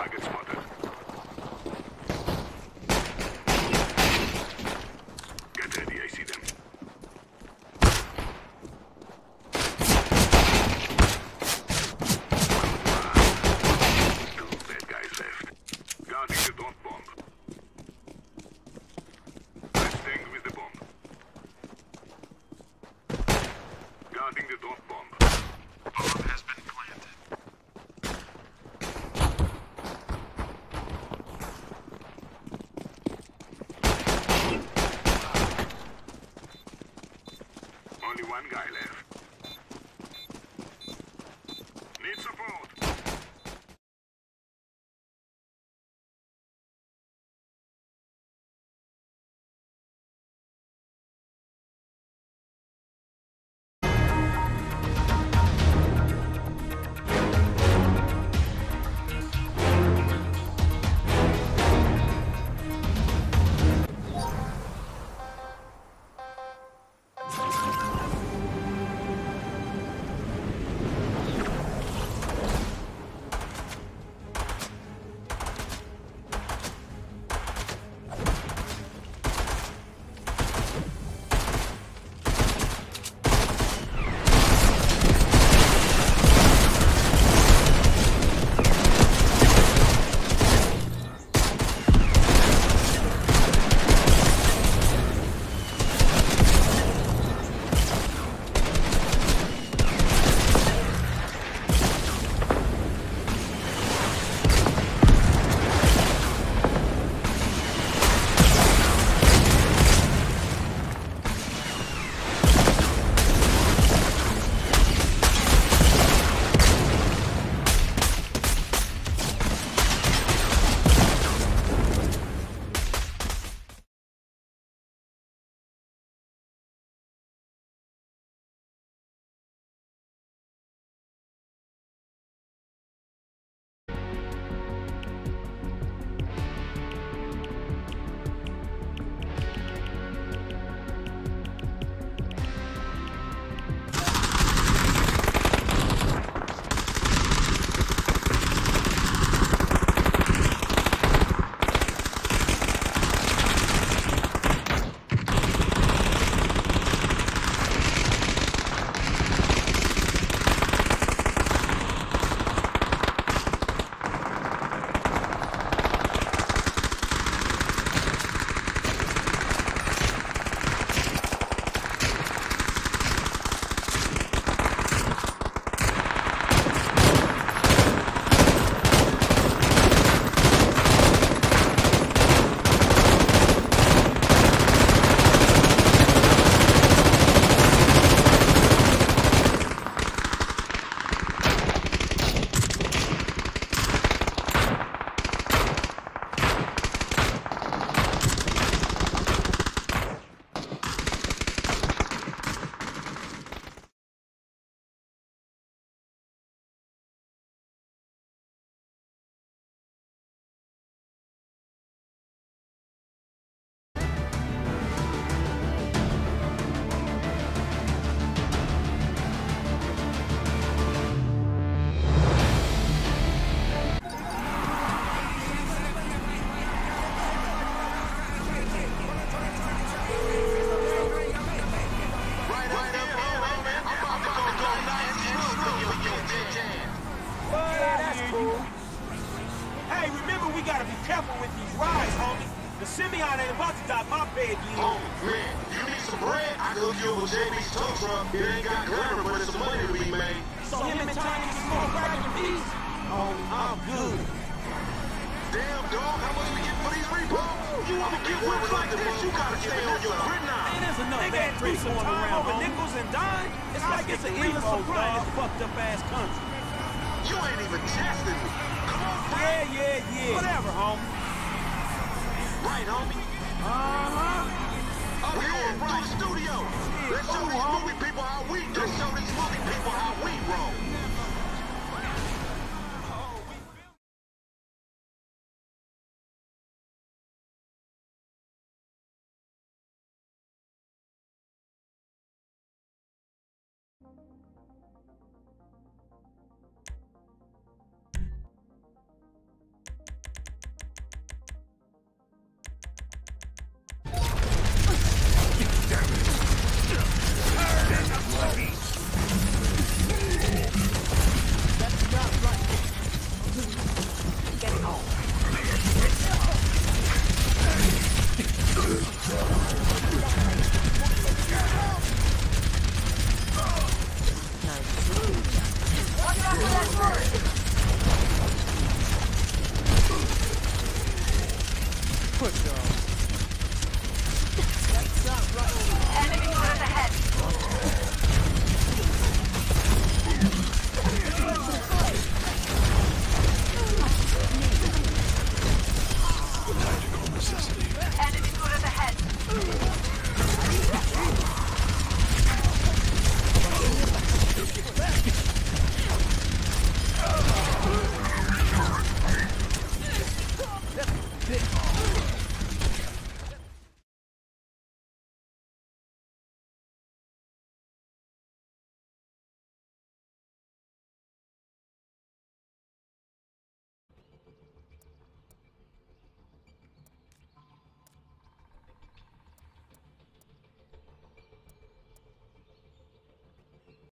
target spot. Only one guy left. Careful with these rides, homie. The Simeon ain't about to dock my bed yet. Oh, man, you need some bread? I can hook you up with JB's tow truck. It ain't got glamour, but it's some money to be made. So him and Tiny can smoke crack in peace? Oh, I'm good. Damn, dog, how much we get for these repos? You want to get whipped like this? You gotta stay on your grid now. Man, there's enough Nigga bad ain't trees some going time around over nickels and dimes. It's like it's an endless supply in this fucked up ass country. You ain't even testing me. Right, homie. Uh-huh. Up yeah, here right. the studio. Let's show these movie people how we do. Let's show these movie people how we roll. Enemy ahead.